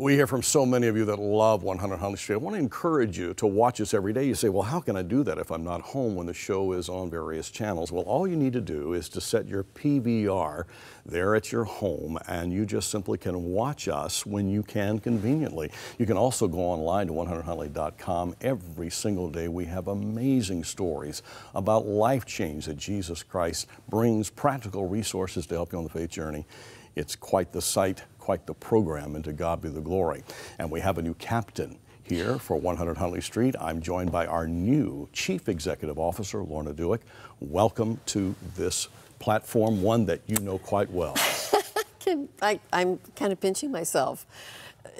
We hear from so many of you that love 100 Huntley Street. I want to encourage you to watch us every day. You say, well, how can I do that if I'm not home when the show is on various channels? Well, all you need to do is to set your PVR there at your home, and you just simply can watch us when you can conveniently. You can also go online to 100huntley.com. Every single day, we have amazing stories about life change that Jesus Christ brings, practical resources to help you on the faith journey. It's quite the sight, quite the program, and to God be the glory. And we have a new captain here for 100 Huntley Street. I'm joined by our new Chief Executive Officer, Lorna Dueck. Welcome to this platform, one that you know quite well. I, am kind of pinching myself.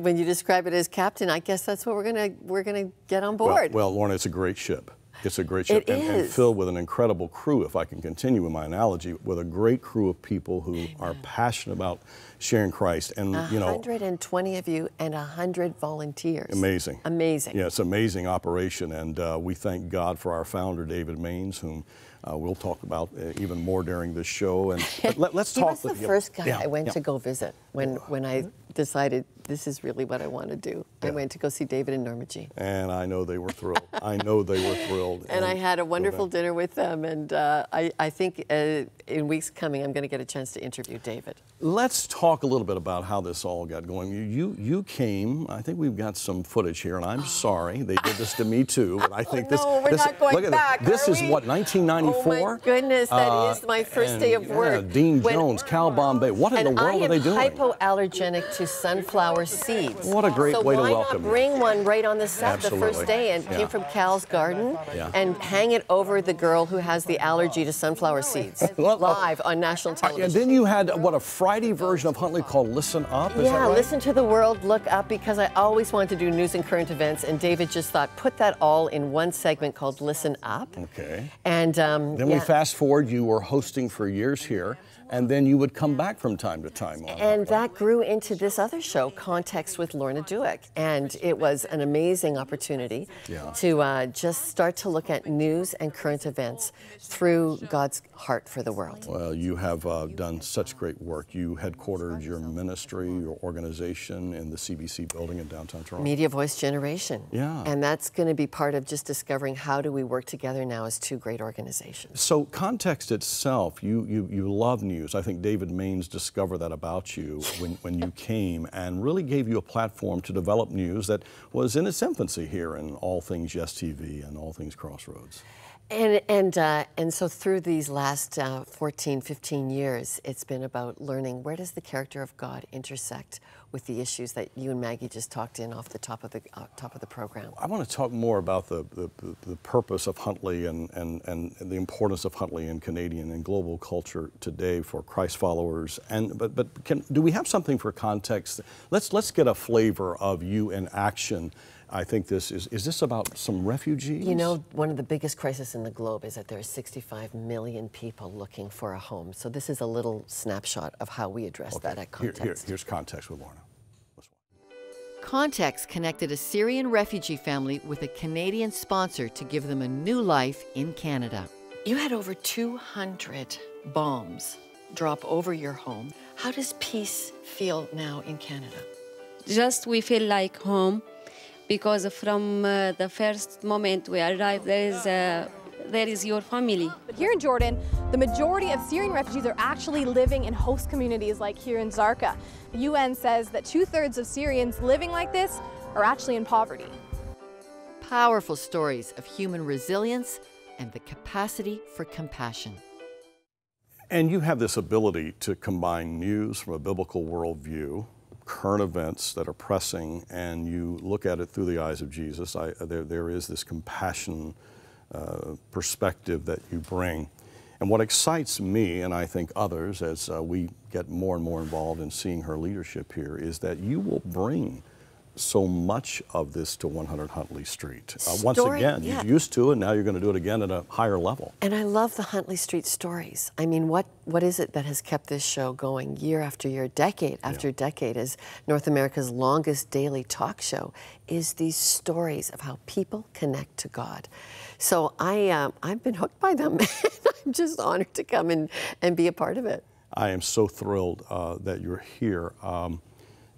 When you describe it as captain, I guess that's what we're gonna we're gonna get on board. Well, well Lorna, it's a great ship. It's a great ship it and, and, filled with an incredible crew, if I can continue with my analogy, with a great crew of people who Amen. are passionate about sharing Christ. And, you know. 120 of you and 100 volunteers. Amazing. Amazing. Yeah, it's an amazing operation. And uh, we thank God for our founder, David Mainse, whom uh, we'll talk about uh, even more during this show. And let, us talk. He was the first guy yeah, I went yeah. to go visit when, when I decided this is really what I want to do. Yeah. I went to go see David and Norma Jean. And I know they were thrilled. I know they were thrilled. And, and I had a wonderful dinner with them. And uh, I, I think uh, in weeks coming, I'm going to get a chance to interview David. Let's talk a little bit about how this all got going. You, you, you came, I think we've got some footage here, and I'm sorry they did this to me too, but I think oh, this. No, we're this, not going back. This, this is what, 1994? Oh my goodness, that uh, is my first and, day of work. Yeah, Dean when, Jones, Cal Bombay. What in the world are they doing? Hypoallergenic to sunflower seeds. What a great so way to welcome So why not bring one right on the set Absolutely. the first day and yeah. came from Cal's garden yeah. and hang it over the girl who has the allergy to sunflower seeds live on national television. And then you had, what, a Friday version of Huntley called Listen Up? Is yeah, right? Listen to the World, Look Up, because I always wanted to do news and current events, and David just thought, put that all in one segment called Listen Up. Okay. And um, then yeah. we fast forward, you were hosting for years here and then you would come back from time to time. and that grew into this other show, Context with Lorna Dueck, and it was an amazing opportunity yeah. to uh, just start to look at news and current events through God's heart for the world. Well, you have uh, done such great work. You headquartered your ministry, your organization in the CBC building in downtown Toronto. Media Voice Generation. Yeah. And that's going to be part of just discovering how do we work together now as two great organizations. So Context itself, you, you, you love news I think David Mainse discovered that about you when, when you came and really gave you a platform to develop news that was in its infancy here in All Things Yes TV and All Things Crossroads. And, and, uh, and so through these last uh, 14, 15 years, it's been about learning where does the character of God intersect with the issues that you and Maggie just talked in off the top of the uh, top of the program. I want to talk more about the, the, the, purpose of Huntley and, and, and the importance of Huntley in Canadian and global culture today for Christ followers. And but but can, do we have something for context? Let's let's get a flavor of you in action I think this is, is this about some refugees? You know, one of the biggest crises in the globe is that there are 65 million people looking for a home. So this is a little snapshot of how we address okay. that at Context. Here, here, here's Context with Lorna. Context connected a Syrian refugee family with a Canadian sponsor to give them a new life in Canada. You had over 200 bombs drop over your home. How does peace feel now in Canada? Just we feel like home because from uh, the first moment we arrived, there is, uh, there is your family. But here in Jordan, the majority of Syrian refugees are actually living in host communities like here in Zarqa. The UN says that two-thirds of Syrians living like this are actually in poverty. Powerful stories of human resilience and the capacity for compassion. And you have this ability to combine news from a biblical worldview current events that are pressing and you look at it through the eyes of Jesus, I, there, there is this compassion uh, perspective that you bring. And what excites me, and I think others, as uh, we get more and more involved in seeing her leadership here, is that you will bring so much of this to 100 Huntley Street. Uh, once again, yeah. you're used to it, now you're going to do it again at a higher level. And I love the Huntley Street stories. I mean, what, what is it that has kept this show going year after year, decade after yeah. decade, as North America's longest daily talk show, is these stories of how people connect to God. So I, um, I've been hooked by them. I'm just honored to come and, and be a part of it. I am so thrilled uh, that you're here. Um,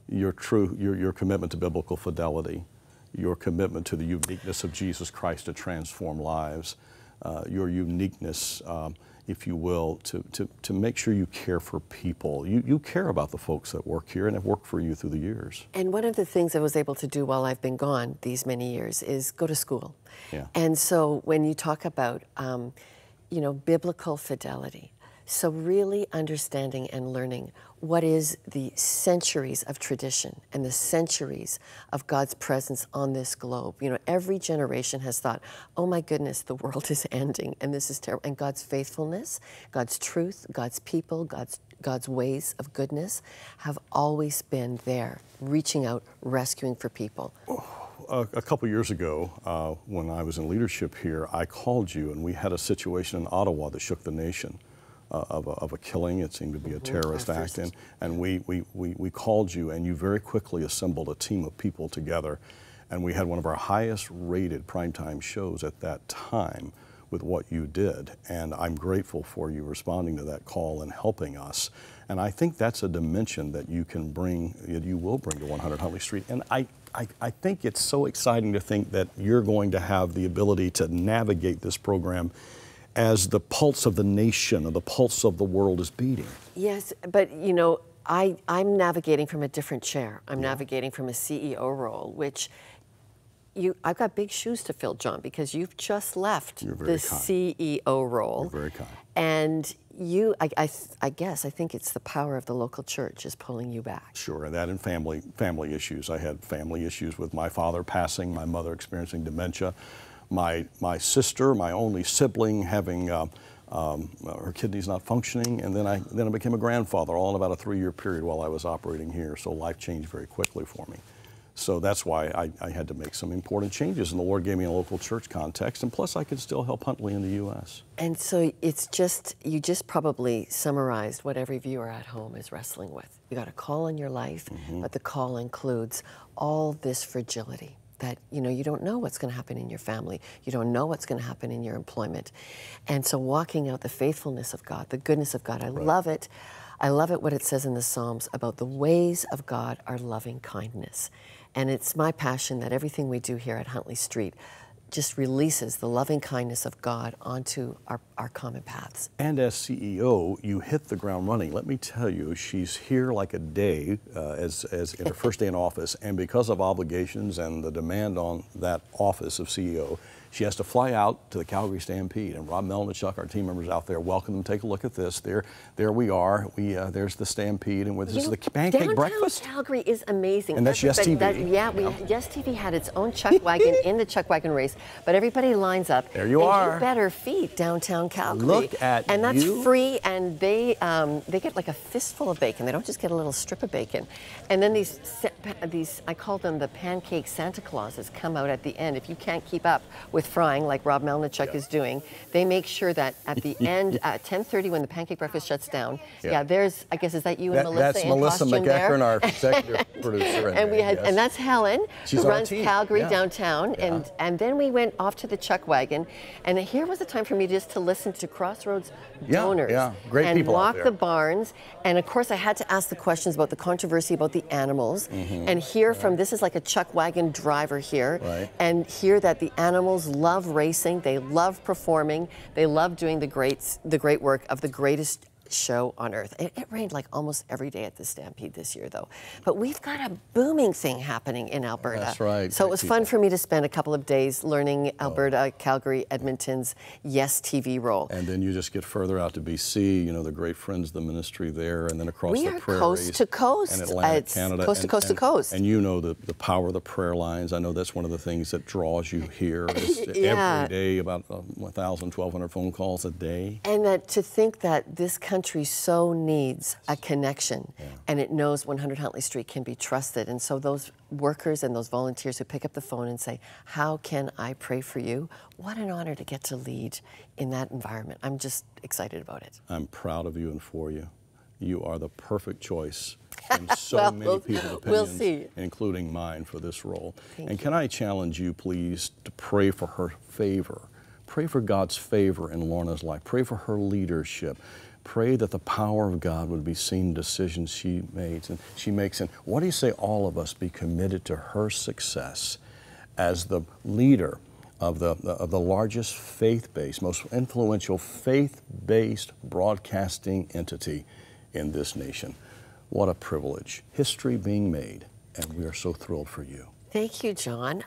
your true your, your commitment to biblical fidelity, your commitment to the uniqueness of Jesus Christ to transform lives, uh, your uniqueness, um, if you will, to, to, to make sure you care for people. You, you care about the folks that work here and have worked for you through the years. And one of the things I was able to do while I've been gone these many years is go to school. Yeah. And so when you talk about, um, you know, biblical fidelity, so really understanding and learning what is the centuries of tradition and the centuries of God's presence on this globe. You know, every generation has thought, "Oh my goodness, the world is ending and this is terrible." And God's faithfulness, God's truth, God's people, God's God's ways of goodness have always been there, reaching out, rescuing for people. a, a couple years ago, uh, when I was in leadership here, I called you and we had a situation in Ottawa that shook the nation. Uh, of, a, of a killing, it seemed to be a terrorist Our act, and, and we, we, we, we called you, and you very quickly assembled a team of people together, and we had one of our highest rated primetime shows at that time with what you did, and I'm grateful for you responding to that call and helping us. And I think that's a dimension that you can bring, that you will bring to 100 Huntley Street. And I, I, I think it's so exciting to think that you're going to have the ability to navigate this program as the pulse of the nation or the pulse of the world is beating. Yes, but you know, I, I'm navigating from a different chair. I'm navigating from a CEO role, which you, I've got big shoes to fill, John, because you've just left the kind. CEO role. You're very kind. And you, I, I, I guess, I think it's the power of the local church is pulling you back. Sure, and that and family family issues. I had family issues with my father passing, my mother experiencing dementia, my my sister, my only sibling, having uh, um, her kidneys not functioning, and then I then I became a grandfather, all in about a three-year period while I was operating here. So life changed very quickly for me. So that's why I, I had to make some important changes, and the Lord gave me a local church context, and plus I could still help Huntley in the U.S. And so it's just, you just probably summarized what every viewer at home is wrestling with. You got a call in your life, Mm-hmm. but the call includes all this fragility that, you know, you don't know what's going to happen in your family. You don't know what's going to happen in your employment. And so walking out the faithfulness of God, the goodness of God, I love it. I love it what it says in the Psalms about the ways of God are loving kindness. And it's my passion that everything we do here at Huntley Street just releases the loving kindness of God onto our, our common paths. And as CEO, you hit the ground running. Let me tell you, she's here like a day uh, as, as in her first day in office, and because of obligations and the demand on that office of CEO, she has to fly out to the Calgary Stampede. And Rob Melnichuk, our team members out there, welcome them. Take a look at this. There, there we are. We uh, there's the Stampede, and this You is the pancake breakfast. Calgary is amazing. And that's Yes TV. that- yeah, we, Yes TV had its own chuck wagon in the chuck wagon race, but everybody lines up. There you are. You better feed downtown Calgary. Look at and that's you. free, and they um, they get like a fistful of bacon. They don't just get a little strip of bacon. And then these these I call them the pancake Santa Clauses come out at the end. If you can't keep up with frying like Rob Melnichuk is doing, they make sure that at the end at 10:30 when the pancake breakfast shuts down. Yeah. Yeah, there's I guess is that you and That- Melissa that's Melissa? McEachern, our executive producer. and we had, yes. and that's Helen, She's who runs team, Calgary yeah. downtown, Yeah. and and then we went off to the Chuck Wagon, and here was the time for me just to listen to Crossroads Yeah, donors, yeah, great and people walk the barns, and of course I had to ask the questions about the controversy about the animals, Mm-hmm. and hear from this is like a Chuck Wagon driver here, Right. and hear that the animals love racing, they love performing, they love doing the great the great work of the greatest show on earth. It, it rained like almost every day at the Stampede this year, though. But we've got a booming thing happening in Alberta. That's right, So it was fun for me to spend a couple of days learning Alberta, Calgary, Edmonton's Yes TV role. And then you just get further out to BC, you know, the great friends of the ministry there, and then across We the are prairies. coast to coast. And Atlantic it's Canada. coast to and- coast to coast. And you know the, the power of the prayer lines. I know that's one of the things that draws you here. Yeah. Every day, about uh, 1,000, 1,200 phone calls a day. And that to think that this country so needs a connection and it knows 100 Huntley Street can be trusted. And so those workers and those volunteers who pick up the phone and say, How can I pray for you? What an honor to get to lead in that environment. I'm just excited about it. I'm proud of you and for you. You are the perfect choice in so Well, many people's opinions, we'll see. including mine, for this role. Thank and you. can I challenge you, please, to pray for her favor? Pray for God's favor in Lorna's life. Pray for her leadership. Pray that the power of God would be seen in decisions she makes and she makes. And what do you say all of us be committed to her success as the leader of the, of the largest faith-based, most influential faith-based broadcasting entity in this nation. What a privilege. History being made, and we are so thrilled for you. Thank you, John.